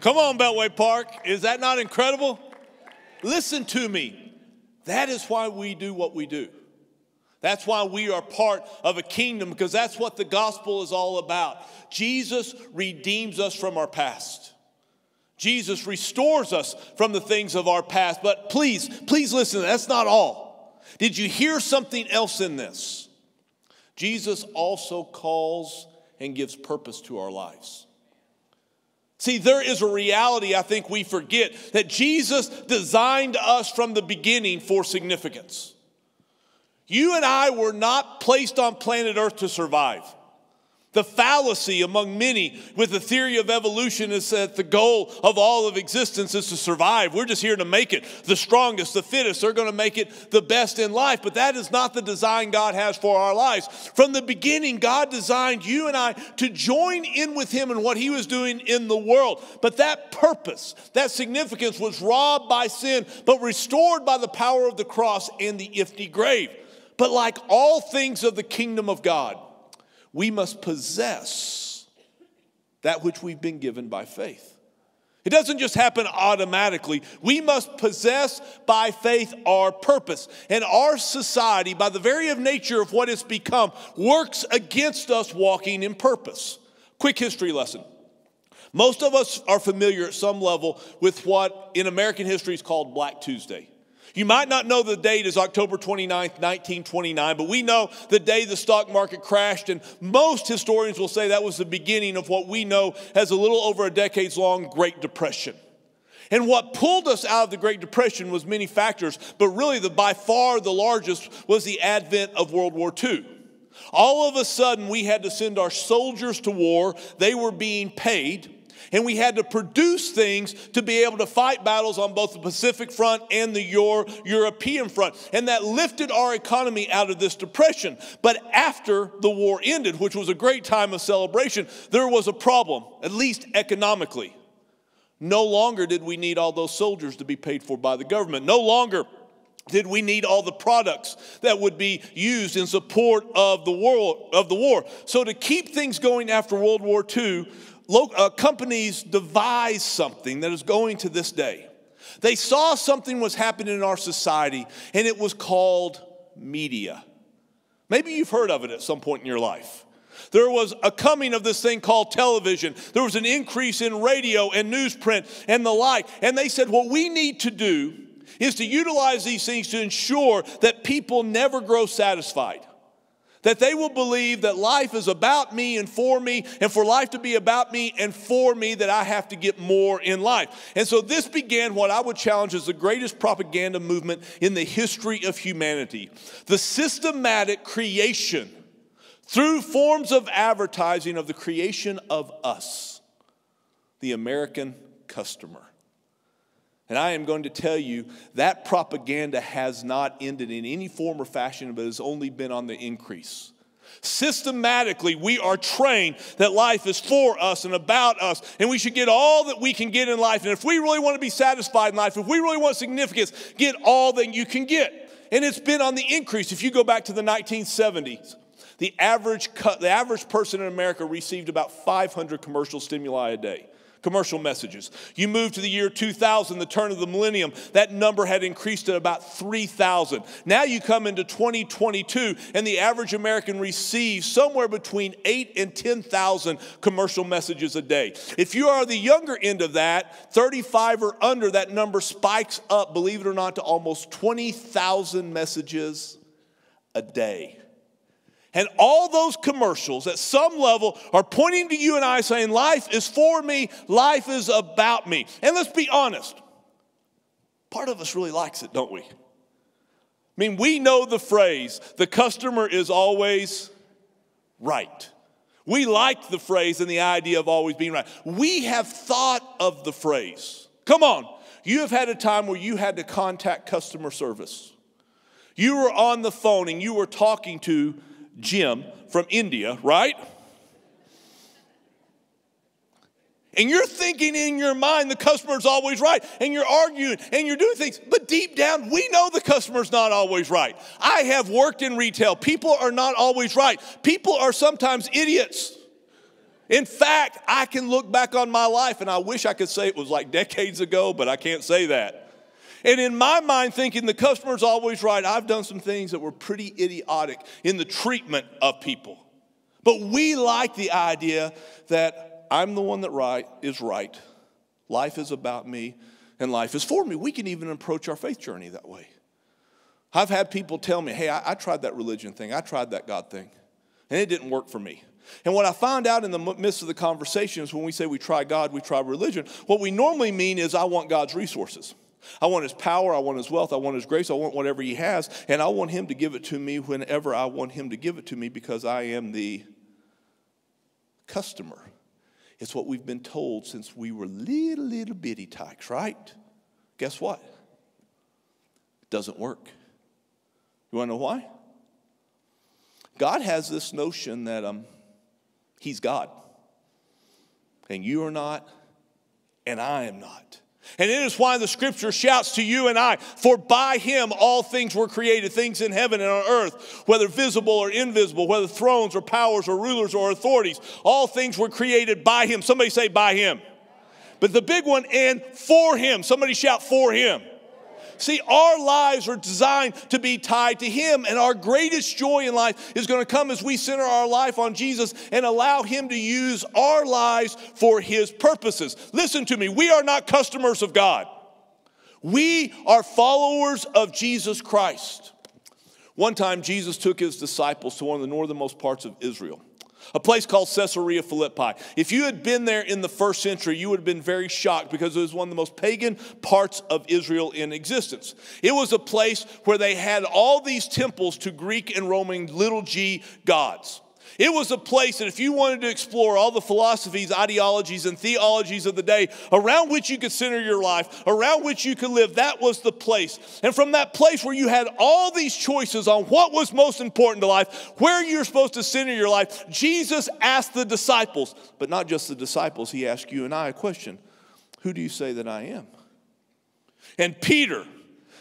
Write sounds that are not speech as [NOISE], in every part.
Come on, Beltway Park. Is that not incredible? Listen to me. That is why we do what we do. That's why we are part of a kingdom because that's what the gospel is all about. Jesus redeems us from our past. Jesus restores us from the things of our past. But please, please listen, that's not all. Did you hear something else in this? Jesus also calls and gives purpose to our lives. See, there is a reality I think we forget that Jesus designed us from the beginning for significance. You and I were not placed on planet Earth to survive. The fallacy among many with the theory of evolution is that the goal of all of existence is to survive. We're just here to make it the strongest, the fittest. They're going to make it the best in life. But that is not the design God has for our lives. From the beginning, God designed you and I to join in with Him in what He was doing in the world. But that purpose, that significance was robbed by sin, but restored by the power of the cross and the empty grave. But like all things of the kingdom of God, we must possess that which we've been given by faith. It doesn't just happen automatically. We must possess by faith our purpose. And our society, by the very nature of what it's become, works against us walking in purpose. Quick history lesson. Most of us are familiar at some level with what in American history is called Black Tuesday. You might not know the date is October 29th, 1929, but we know the day the stock market crashed, and most historians will say that was the beginning of what we know as a little over a decades long Great Depression. And what pulled us out of the Great Depression was many factors, but really the by far the largest was the advent of World War II. All of a sudden, we had to send our soldiers to war. They were being paid and we had to produce things to be able to fight battles on both the Pacific front and the Euro- European front. And that lifted our economy out of this depression. But after the war ended, which was a great time of celebration, there was a problem, at least economically. No longer did we need all those soldiers to be paid for by the government. No longer did we need all the products that would be used in support of the war of the war so to keep things going after world war ii uh, companies devise something that is going to this day. They saw something was happening in our society, and it was called media. Maybe you've heard of it at some point in your life. There was a coming of this thing called television. There was an increase in radio and newsprint and the like. And they said, what we need to do is to utilize these things to ensure that people never grow satisfied. That they will believe that life is about me and for me, and for life to be about me and for me, that I have to get more in life. And so this began what I would challenge as the greatest propaganda movement in the history of humanity the systematic creation through forms of advertising of the creation of us, the American customer. And I am going to tell you that propaganda has not ended in any form or fashion, but has only been on the increase. Systematically, we are trained that life is for us and about us, and we should get all that we can get in life. And if we really want to be satisfied in life, if we really want significance, get all that you can get. And it's been on the increase. If you go back to the 1970s, the average, the average person in America received about 500 commercial stimuli a day commercial messages. You move to the year 2000, the turn of the millennium, that number had increased to about 3,000. Now you come into 2022, and the average American receives somewhere between 8 and 10,000 commercial messages a day. If you are the younger end of that, 35 or under, that number spikes up, believe it or not, to almost 20,000 messages a day. And all those commercials at some level are pointing to you and I saying, Life is for me, life is about me. And let's be honest, part of us really likes it, don't we? I mean, we know the phrase, the customer is always right. We like the phrase and the idea of always being right. We have thought of the phrase. Come on, you have had a time where you had to contact customer service. You were on the phone and you were talking to Jim from India, right? And you're thinking in your mind the customer's always right, and you're arguing and you're doing things, but deep down, we know the customer's not always right. I have worked in retail. People are not always right, people are sometimes idiots. In fact, I can look back on my life and I wish I could say it was like decades ago, but I can't say that. And in my mind, thinking the customer's always right, I've done some things that were pretty idiotic in the treatment of people. But we like the idea that I'm the one that right is right. Life is about me and life is for me. We can even approach our faith journey that way. I've had people tell me, hey, I, I tried that religion thing, I tried that God thing, and it didn't work for me. And what I found out in the midst of the conversation is when we say we try God, we try religion, what we normally mean is I want God's resources. I want his power, I want his wealth, I want his grace, I want whatever he has, and I want him to give it to me whenever I want him to give it to me because I am the customer. It's what we've been told since we were little, little bitty tykes, right? Guess what? It doesn't work. You want to know why? God has this notion that um, He's God, and you are not, and I am not. And it is why the scripture shouts to you and I, for by him all things were created, things in heaven and on earth, whether visible or invisible, whether thrones or powers or rulers or authorities, all things were created by him. Somebody say, by him. But the big one, and for him. Somebody shout, for him. See, our lives are designed to be tied to Him, and our greatest joy in life is going to come as we center our life on Jesus and allow Him to use our lives for His purposes. Listen to me, we are not customers of God, we are followers of Jesus Christ. One time, Jesus took his disciples to one of the northernmost parts of Israel a place called Caesarea Philippi. If you had been there in the first century, you would have been very shocked because it was one of the most pagan parts of Israel in existence. It was a place where they had all these temples to Greek and Roman little g gods. It was a place that if you wanted to explore all the philosophies, ideologies, and theologies of the day around which you could center your life, around which you could live, that was the place. And from that place where you had all these choices on what was most important to life, where you're supposed to center your life, Jesus asked the disciples, but not just the disciples, he asked you and I a question Who do you say that I am? And Peter,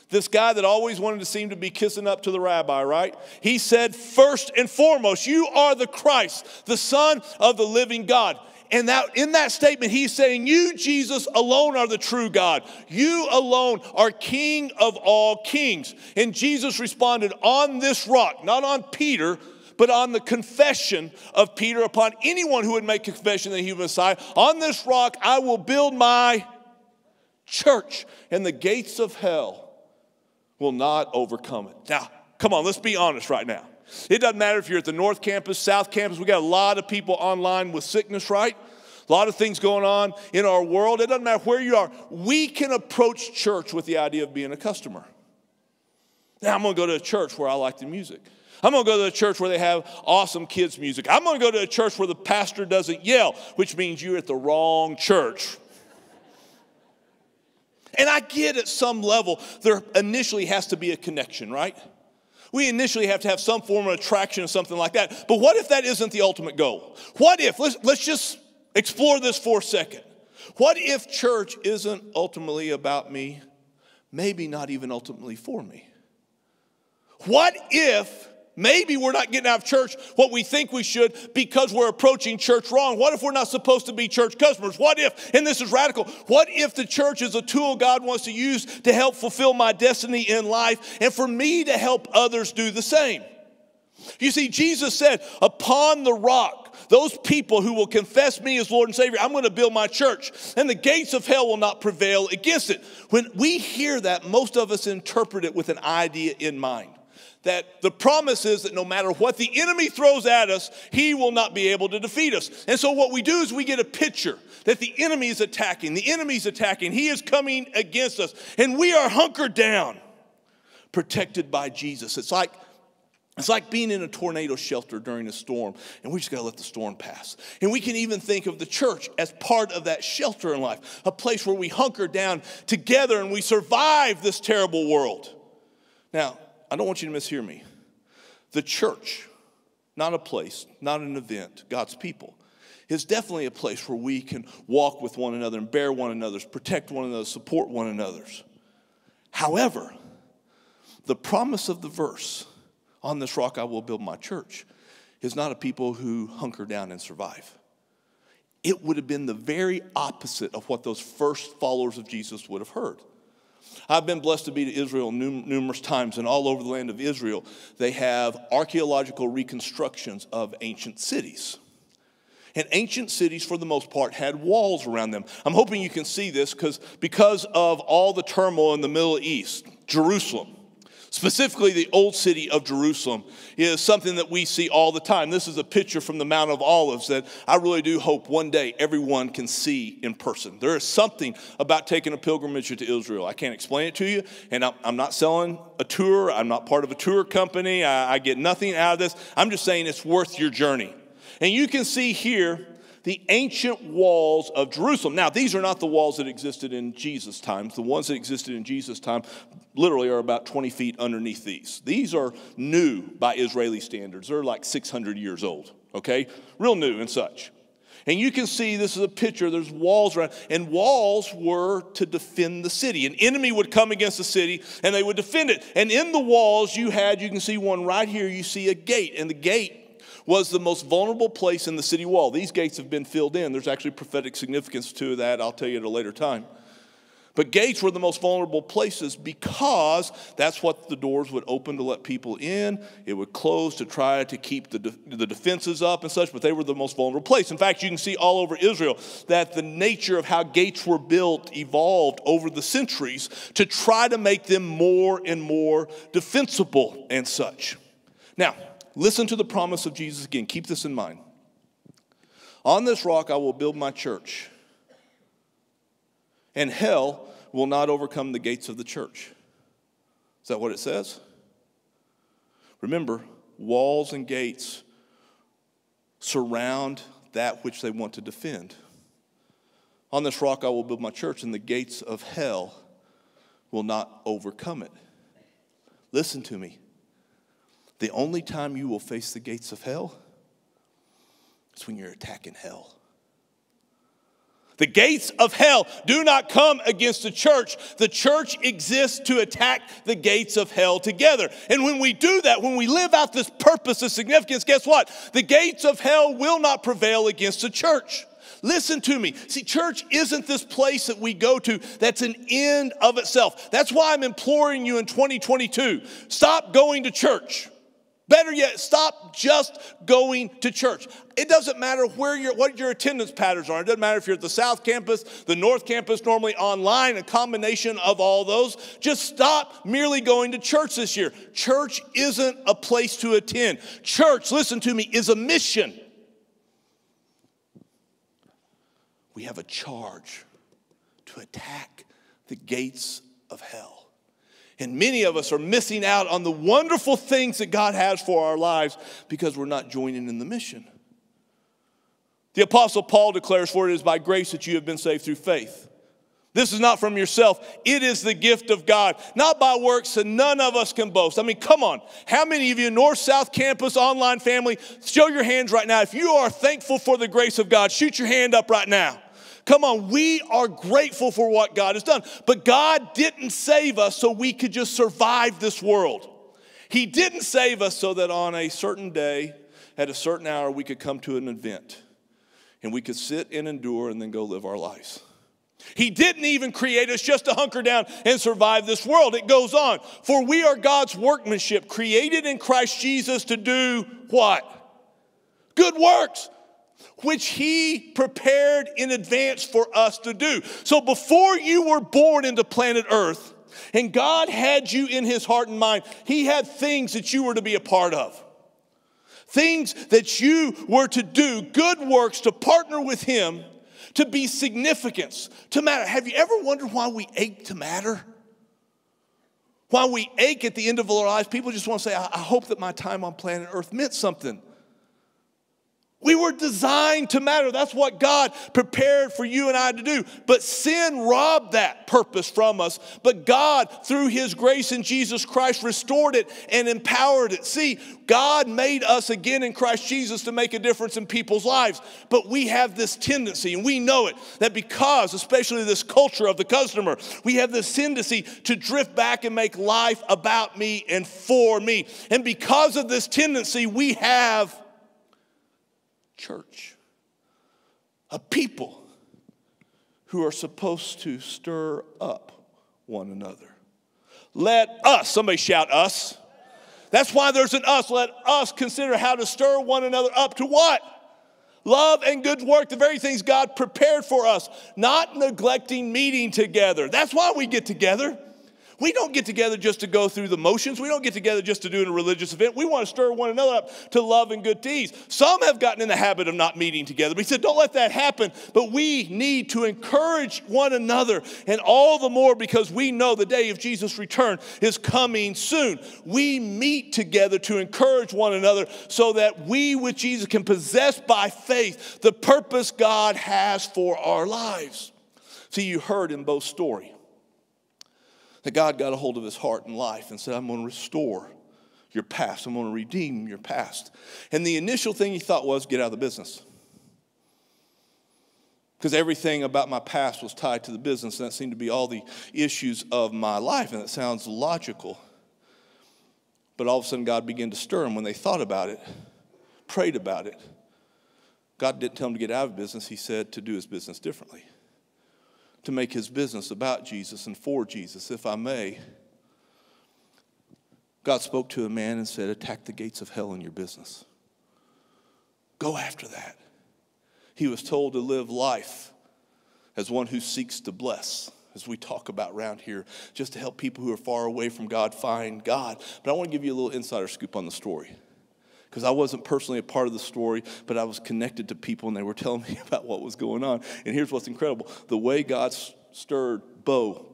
this guy that always wanted to seem to be kissing up to the rabbi, right? He said, First and foremost, you are the Christ, the Son of the living God. And that in that statement, he's saying, You, Jesus, alone are the true God. You alone are King of all kings. And Jesus responded, On this rock, not on Peter, but on the confession of Peter upon anyone who would make confession that he was Messiah. On this rock, I will build my church, and the gates of hell will not overcome it. Now, come on, let's be honest right now. It doesn't matter if you're at the North Campus, South Campus, we got a lot of people online with sickness, right? A lot of things going on in our world. It doesn't matter where you are. We can approach church with the idea of being a customer. Now, I'm going to go to a church where I like the music. I'm going to go to a church where they have awesome kids' music. I'm going to go to a church where the pastor doesn't yell, which means you're at the wrong church. And I get at some level, there initially has to be a connection, right? We initially have to have some form of attraction or something like that. But what if that isn't the ultimate goal? What if, let's, let's just explore this for a second. What if church isn't ultimately about me, maybe not even ultimately for me? What if Maybe we're not getting out of church what we think we should because we're approaching church wrong. What if we're not supposed to be church customers? What if, and this is radical, what if the church is a tool God wants to use to help fulfill my destiny in life and for me to help others do the same? You see, Jesus said, Upon the rock, those people who will confess me as Lord and Savior, I'm going to build my church, and the gates of hell will not prevail against it. When we hear that, most of us interpret it with an idea in mind that the promise is that no matter what the enemy throws at us, he will not be able to defeat us. And so what we do is we get a picture that the enemy is attacking, the enemy is attacking, he is coming against us, and we are hunkered down, protected by Jesus. It's like it's like being in a tornado shelter during a storm, and we just got to let the storm pass. And we can even think of the church as part of that shelter in life, a place where we hunker down together and we survive this terrible world. Now, I don't want you to mishear me. The church, not a place, not an event, God's people, is definitely a place where we can walk with one another and bear one another's, protect one another, support one another's. However, the promise of the verse, on this rock I will build my church, is not a people who hunker down and survive. it would have been the very opposite of what those first followers of Jesus would have heard. I've been blessed to be to Israel numerous times, and all over the land of Israel, they have archaeological reconstructions of ancient cities. And ancient cities, for the most part, had walls around them. I'm hoping you can see this because because of all the turmoil in the Middle East, Jerusalem, specifically the old city of Jerusalem, is something that we see all the time. This is a picture from the Mount of Olives that I really do hope one day everyone can see in person. There is something about taking a pilgrimage to Israel. I can't explain it to you, and I'm not selling a tour, I'm not part of a tour company, I get nothing out of this. I'm just saying it's worth your journey. And you can see here the ancient walls of Jerusalem. Now, these are not the walls that existed in Jesus' times. The ones that existed in Jesus' time literally are about 20 feet underneath these. These are new by Israeli standards. They're like 600 years old, okay? Real new and such. And you can see this is a picture, there's walls around, and walls were to defend the city. An enemy would come against the city and they would defend it. And in the walls, you had, you can see one right here, you see a gate, and the gate was the most vulnerable place in the city wall. These gates have been filled in. There's actually prophetic significance to that. I'll tell you at a later time. But gates were the most vulnerable places because that's what the doors would open to let people in. It would close to try to keep the, de- the defenses up and such, but they were the most vulnerable place. In fact, you can see all over Israel that the nature of how gates were built evolved over the centuries to try to make them more and more defensible and such. Now, Listen to the promise of Jesus again. Keep this in mind. On this rock I will build my church, and hell will not overcome the gates of the church. Is that what it says? Remember, walls and gates surround that which they want to defend. On this rock I will build my church, and the gates of hell will not overcome it. Listen to me. The only time you will face the gates of hell is when you're attacking hell. The gates of hell do not come against the church. The church exists to attack the gates of hell together. And when we do that, when we live out this purpose of significance, guess what? The gates of hell will not prevail against the church. Listen to me. See, church isn't this place that we go to that's an end of itself. That's why I'm imploring you in 2022 stop going to church. Better yet, stop just going to church. It doesn't matter where your what your attendance patterns are. It doesn't matter if you're at the South Campus, the North Campus, normally online, a combination of all those. Just stop merely going to church this year. Church isn't a place to attend. Church, listen to me, is a mission. We have a charge to attack the gates of hell. And many of us are missing out on the wonderful things that God has for our lives because we're not joining in the mission. The Apostle Paul declares, For it is by grace that you have been saved through faith. This is not from yourself. It is the gift of God, not by works, and none of us can boast. I mean, come on. How many of you, North South Campus online family, show your hands right now. If you are thankful for the grace of God, shoot your hand up right now. Come on, we are grateful for what God has done. But God didn't save us so we could just survive this world. He didn't save us so that on a certain day, at a certain hour, we could come to an event and we could sit and endure and then go live our lives. He didn't even create us just to hunker down and survive this world. It goes on. For we are God's workmanship, created in Christ Jesus to do what? Good works which he prepared in advance for us to do. So before you were born into planet Earth, and God had you in his heart and mind, he had things that you were to be a part of. Things that you were to do, good works to partner with him, to be significance, to matter. Have you ever wondered why we ache to matter? Why we ache at the end of our lives? People just want to say, I hope that my time on planet Earth meant something. We were designed to matter. That's what God prepared for you and I to do. But sin robbed that purpose from us. But God, through His grace in Jesus Christ, restored it and empowered it. See, God made us again in Christ Jesus to make a difference in people's lives. But we have this tendency, and we know it, that because, especially this culture of the customer, we have this tendency to drift back and make life about me and for me. And because of this tendency, we have church. A people who are supposed to stir up one another. Let us, somebody shout us. That's why there's an us. Let us consider how to stir one another up to what? Love and good work, the very things God prepared for us, not neglecting meeting together. That's why we get together. We don't get together just to go through the motions. We don't get together just to do a religious event. We want to stir one another up to love and good deeds. Some have gotten in the habit of not meeting together. But he said, don't let that happen. But we need to encourage one another, and all the more because we know the day of Jesus' return is coming soon. We meet together to encourage one another so that we with Jesus can possess by faith the purpose God has for our lives. See, you heard in Bo's story that God got a hold of his heart and life and said, I'm going to restore your past. I'm going to redeem your past. And the initial thing he thought was, get out of the business. Because everything about my past was tied to the business, and that seemed to be all the issues of my life, and it sounds logical. But all of a sudden, God began to stir them when they thought about it, prayed about it. God didn't tell them to get out of business, He said to do His business differently to make his business about Jesus and for Jesus, if I may. God spoke to a man and said, Attack the gates of hell in your business. Go after that. He was told to live life as one who seeks to bless, as we talk about around here, just to help people who are far away from God find God. But I want to give you a little insider scoop on the story because I wasn't personally a part of the story, but I was connected to people and they were [LAUGHS] telling me about what was going on. And here's what's incredible the way God stirred Bo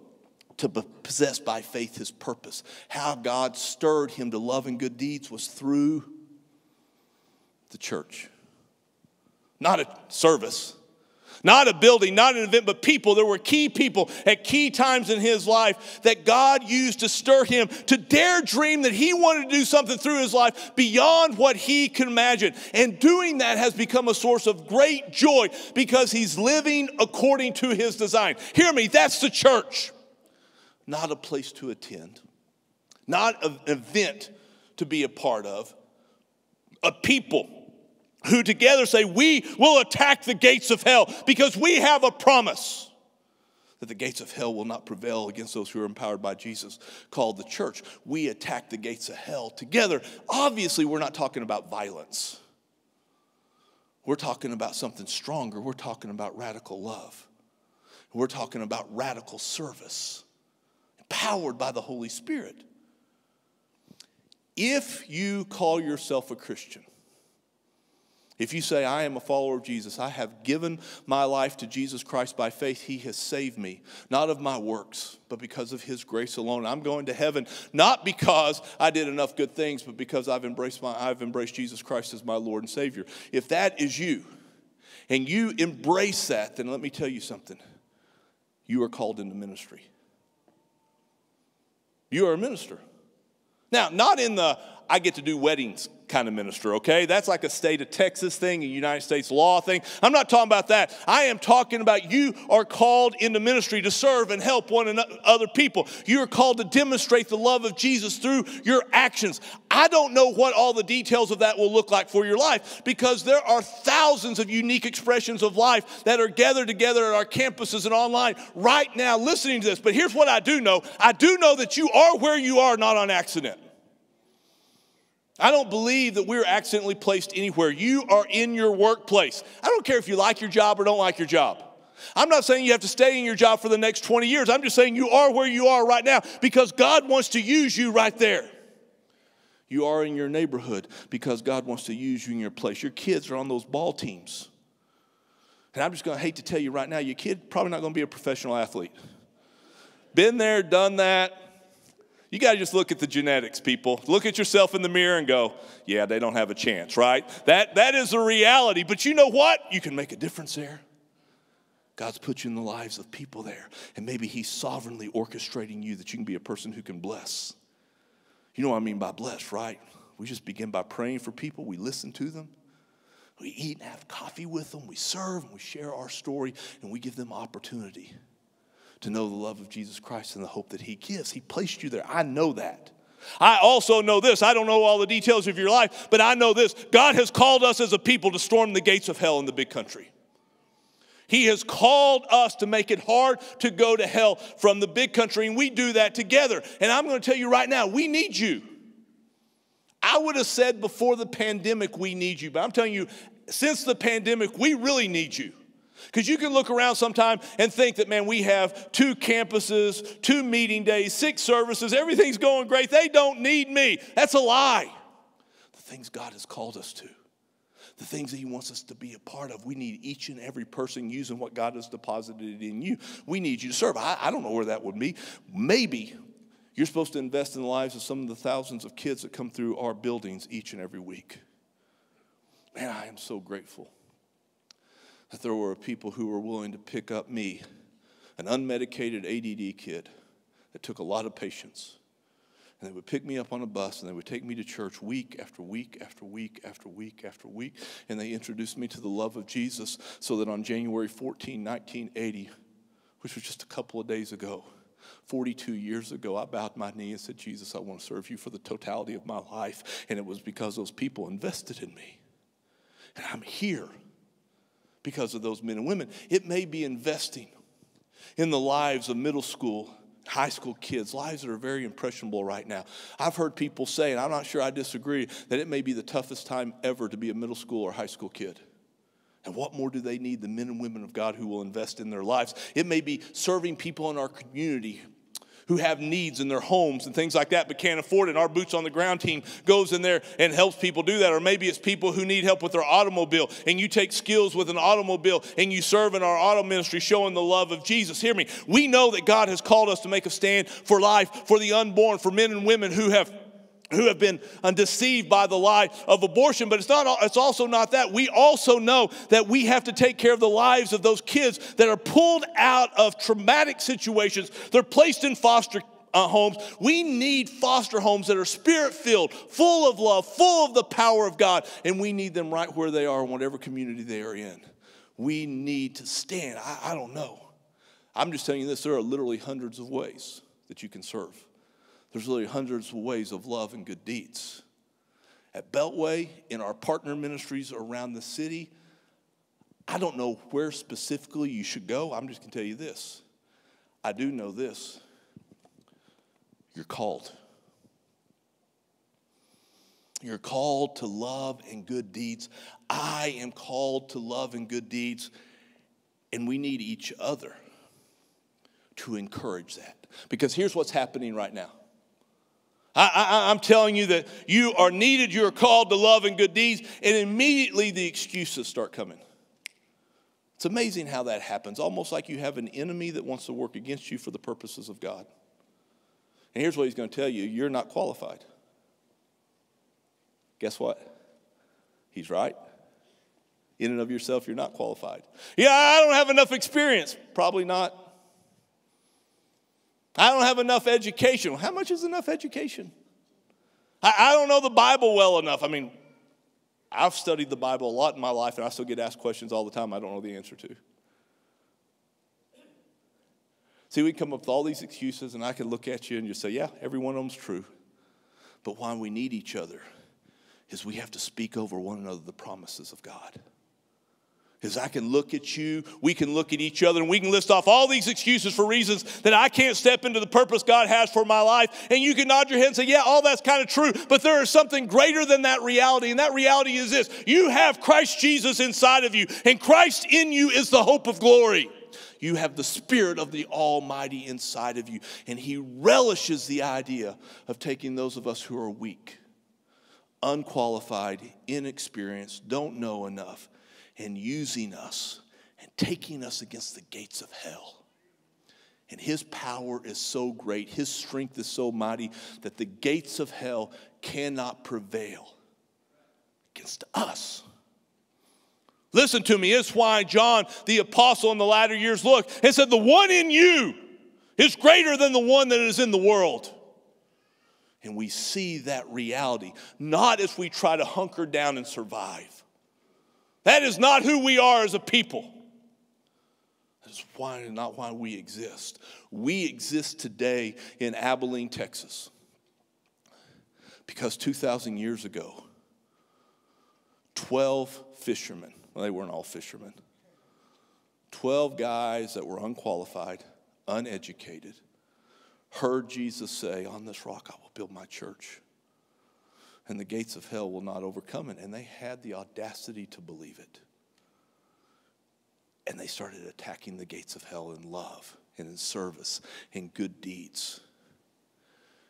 to possess by faith his purpose, how God stirred him to love and good deeds was through the church. Not a service, not a building, not an event, but people. There were key people at key times in his life that God used to stir him to dare dream that he wanted to do something through his life beyond what he could imagine. And doing that has become a source of great joy because he's living according to his design. Hear me, that's the church, not a place to attend, not an event to be a part of, a people who together say, We will attack the gates of hell because we have a promise that the gates of hell will not prevail against those who are empowered by Jesus, called the church. We attack the gates of hell together. Obviously, we're not talking about violence, we're talking about something stronger. We're talking about radical love, we're talking about radical service, empowered by the Holy Spirit. If you call yourself a Christian, if you say, I am a follower of Jesus, I have given my life to Jesus Christ by faith, He has saved me, not of my works, but because of His grace alone. I'm going to heaven not because I did enough good things, but because I've embraced, my, I've embraced Jesus Christ as my Lord and Savior. If that is you, and you embrace that, then let me tell you something. You are called into ministry. You are a minister. Now, not in the I get to do weddings kind of minister, okay? That's like a state of Texas thing, a United States law thing. I'm not talking about that. I am talking about you are called into ministry to serve and help one another, other people. You are called to demonstrate the love of Jesus through your actions. I don't know what all the details of that will look like for your life because there are thousands of unique expressions of life that are gathered together at our campuses and online right now listening to this. But here's what I do know I do know that you are where you are not on accident. I don't believe that we're accidentally placed anywhere. You are in your workplace. I don't care if you like your job or don't like your job. I'm not saying you have to stay in your job for the next 20 years. I'm just saying you are where you are right now because God wants to use you right there. You are in your neighborhood because God wants to use you in your place. Your kids are on those ball teams. And I'm just going to hate to tell you right now, your kid probably not going to be a professional athlete. Been there, done that. You got to just look at the genetics, people. Look at yourself in the mirror and go, yeah, they don't have a chance, right? That, that is a reality. But you know what? You can make a difference there. God's put you in the lives of people there. And maybe He's sovereignly orchestrating you that you can be a person who can bless. You know what I mean by bless, right? We just begin by praying for people, we listen to them. We eat and have coffee with them, we serve, and we share our story, and we give them opportunity to know the love of Jesus Christ and the hope that He gives. He placed you there. I know that. I also know this. I don't know all the details of your life, but I know this. God has called us as a people to storm the gates of hell in the big country. He has called us to make it hard to go to hell from the big country, and we do that together. And I'm going to tell you right now, we need you. I would have said before the pandemic, we need you, but I'm telling you, since the pandemic, we really need you. Because you can look around sometime and think that, man, we have two campuses, two meeting days, six services, everything's going great. They don't need me. That's a lie. The things God has called us to the things that He wants us to be a part of. We need each and every person using what God has deposited in you. We need you to serve. I, I don't know where that would be. Maybe you're supposed to invest in the lives of some of the thousands of kids that come through our buildings each and every week. Man, I am so grateful that there were people who were willing to pick up me, an unmedicated ADD kid that took a lot of patience and they would pick me up on a bus and they would take me to church week after week after week after week after week. And they introduced me to the love of Jesus so that on January 14, 1980, which was just a couple of days ago, 42 years ago, I bowed my knee and said, Jesus, I want to serve you for the totality of my life. And it was because those people invested in me. And I'm here because of those men and women. It may be investing in the lives of middle school high school kids, lives that are very impressionable right now. I've heard people say, and I'm not sure I disagree, that it may be the toughest time ever to be a middle school or high school kid. And what more do they need? The men and women of God who will invest in their lives. It may be serving people in our community who have needs in their homes and things like that but can't afford it. And Our Boots on the Ground team goes in there and helps people do that. Or maybe it's people who need help with their automobile and you take skills with an automobile and you serve in our auto ministry showing the love of Jesus. Hear me. We know that God has called us to make a stand for life, for the unborn, for men and women who have who have been deceived by the lie of abortion but it's not it's also not that. We also know that we have to take care of the lives of those kids that are pulled out of traumatic situations. They're placed in foster uh, homes. We need foster homes that are spirit filled full of love full of the power of god and we need them right where they are in whatever community they are in. We need to stand. I, I don't know. I'm just telling you this there are literally hundreds of ways that you can serve there's literally hundreds of ways of love and good deeds. At Beltway, in our partner ministries around the city, I don't know where specifically you should go. I'm just going to tell you this. I do know this. You're called. You're called to love and good deeds. I am called to love and good deeds, and we need each other to encourage that. Because here's what's happening right now I, am telling you that you are needed, you are called to love and good deeds, and immediately the excuses start coming. It's amazing how that happens, almost like you have an enemy that wants to work against you for the purposes of God. And here's what he's going to tell you you're not qualified. Guess what? He's right. In and of yourself, you're not qualified. Yeah, I don't have enough experience. Probably not. I don't have enough education. How much is enough education? I, I don't know the Bible well enough. I mean, I've studied the Bible a lot in my life, and I still get asked questions all the time I don't know the answer to. See, we come up with all these excuses, and I can look at you and just say, yeah, every one of them's true. But why we need each other is we have to speak over one another the promises of God is I can look at you, we can look at each other, and we can list off all these excuses for reasons that I can't step into the purpose God has for my life. And you can nod your head and say, Yeah, all that's kind of true, but there is something greater than that reality. And that reality is this you have Christ Jesus inside of you, and Christ in you is the hope of glory. You have the Spirit of the Almighty inside of you, and He relishes the idea of taking those of us who are weak, unqualified, inexperienced, don't know enough and using us and taking us against the gates of hell. And his power is so great, his strength is so mighty that the gates of hell cannot prevail against us. Listen to me, it's why John the apostle in the latter years looked and said, The one in you is greater than the one that is in the world. And we see that reality, not as we try to hunker down and survive, that is not who we are as a people. That is why not why we exist. We exist today in Abilene, Texas. Because 2,000 years ago, 12 fishermen, well, they weren't all fishermen, 12 guys that were unqualified, uneducated, heard Jesus say, On this rock I will build my church, and the gates of hell will not overcome it. And they had the audacity to believe it. And they started attacking the gates of hell in love and in service and good deeds.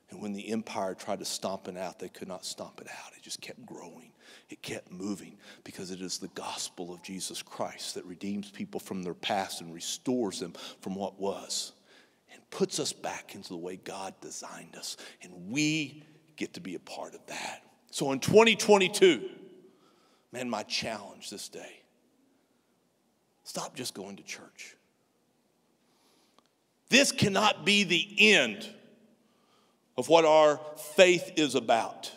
And when the empire tried to stomp it out, they could not stomp it out. It just kept growing. It kept moving because it is the gospel of Jesus Christ that redeems people from their past and restores them from what was and puts us back into the way God designed us. And we get to be a part of that. So in 2022, man, my challenge this day stop just going to church. This cannot be the end of what our faith is about.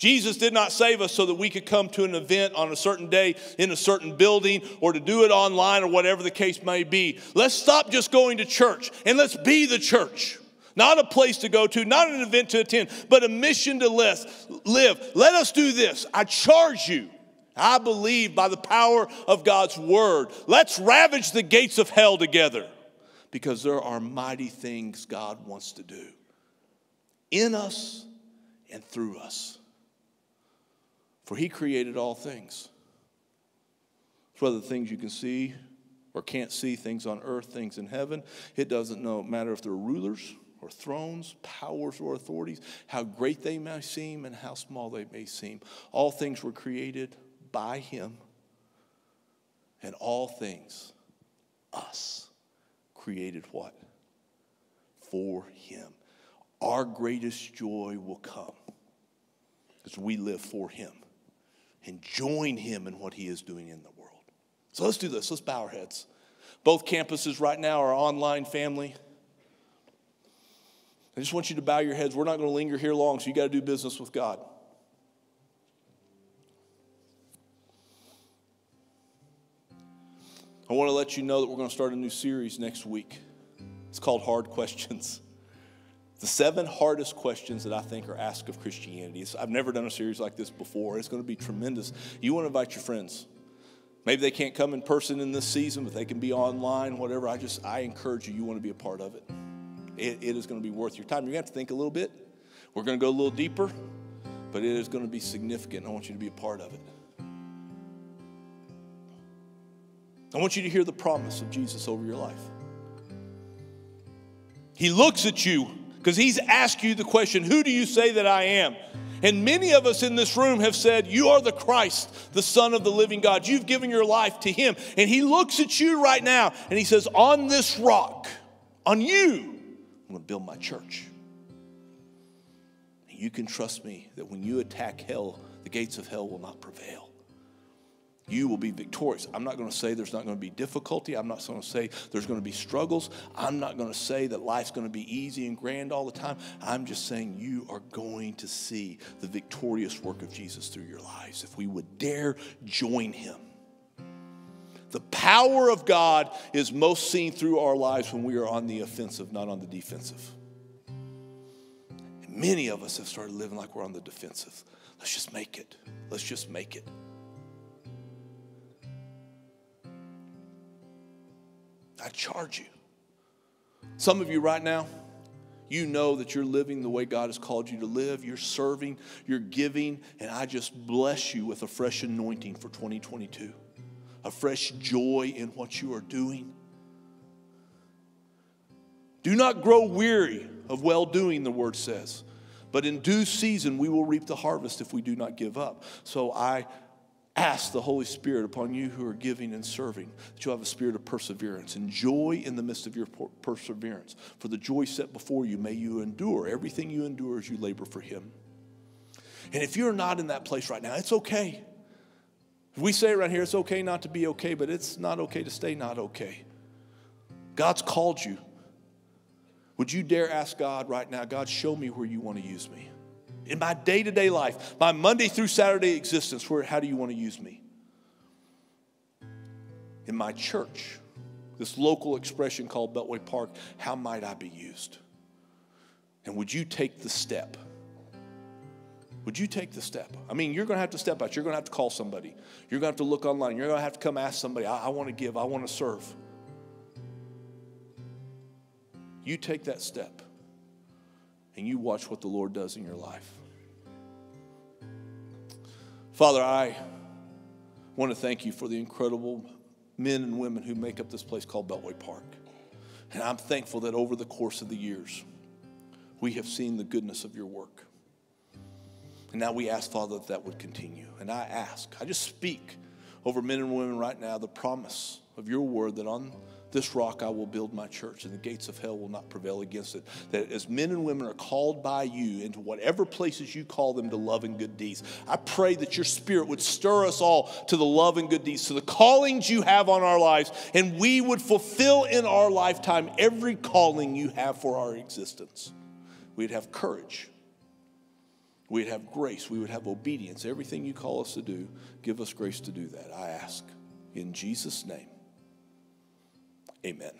Jesus did not save us so that we could come to an event on a certain day in a certain building or to do it online or whatever the case may be. Let's stop just going to church and let's be the church. Not a place to go to, not an event to attend, but a mission to live. Let us do this. I charge you. I believe by the power of God's word. Let's ravage the gates of hell together because there are mighty things God wants to do in us and through us. For he created all things. Whether the things you can see or can't see, things on earth, things in heaven, it doesn't matter if they're rulers or thrones, powers or authorities, how great they may seem and how small they may seem. All things were created by him, and all things, us, created what? For him. Our greatest joy will come as we live for him and join him in what he is doing in the world. So let's do this. Let's bow our heads. Both campuses right now are online family. I just want you to bow your heads. We're not going to linger here long, so you got to do business with God. I want to let you know that we're going to start a new series next week. It's called Hard Questions. The seven hardest questions that I think are asked of Christianity. I've never done a series like this before. It's going to be tremendous. You want to invite your friends. Maybe they can't come in person in this season, but they can be online, whatever. I just, I encourage you, you want to be a part of it. It, it is going to be worth your time. You're going to have to think a little bit. We're going to go a little deeper, but it is going to be significant. I want you to be a part of it. I want you to hear the promise of Jesus over your life. He looks at you because he's asked you the question, Who do you say that I am? And many of us in this room have said, You are the Christ, the Son of the living God. You've given your life to him. And he looks at you right now and he says, On this rock, on you, I'm going to build my church. And you can trust me that when you attack hell, the gates of hell will not prevail you will be victorious. I'm not going to say there's not going to be difficulty. I'm not going to say there's going to be struggles. I'm not going to say that life's going to be easy and grand all the time. I'm just saying you are going to see the victorious work of Jesus through your lives if we would dare join him. The power of God is most seen through our lives when we are on the offensive, not on the defensive. And many of us have started living like we're on the defensive. Let's just make it. Let's just make it. I charge you. Some of you right now, you know that you're living the way God has called you to live. You're serving, you're giving, and I just bless you with a fresh anointing for 2022, a fresh joy in what you are doing. Do not grow weary of well doing, the word says. But in due season, we will reap the harvest if we do not give up. So I ask the Holy Spirit upon you who are giving and serving that you'll have a spirit of perseverance and joy in the midst of your perseverance. For the joy set before you, may you endure everything you endure as you labor for Him. And if you're not in that place right now, it's okay. We say around here, it's okay not to be okay, but it's not okay to stay not okay. God's called you. Would you dare ask God right now, God, show me where you want to use me? in my day to day life, my Monday through Saturday existence, where, how do you want to use me? In my church, this local expression called Beltway Park, how might I be used? And would you take the step Would you take the step? I mean, you're going to have to step out. You're going to have to call somebody. You're going to have to look online. You're going to have to come ask somebody, I, I want to give, I want to serve. You take that step and you watch what the Lord does in your life. Father, I want to thank you for the incredible men and women who make up this place called Beltway Park. And I'm thankful that over the course of the years, we have seen the goodness of your work. And now we ask, Father, that that would continue. And I ask, I just speak over men and women right now the promise of your word that on this rock I will build my church, and the gates of hell will not prevail against it. That as men and women are called by you into whatever places you call them to love and good deeds, I pray that your spirit would stir us all to the love and good deeds, to the callings you have on our lives, and we would fulfill in our lifetime every calling you have for our existence. We'd have courage. We'd have grace. We would have obedience. Everything you call us to do, give us grace to do that. I ask in Jesus' name. Amen.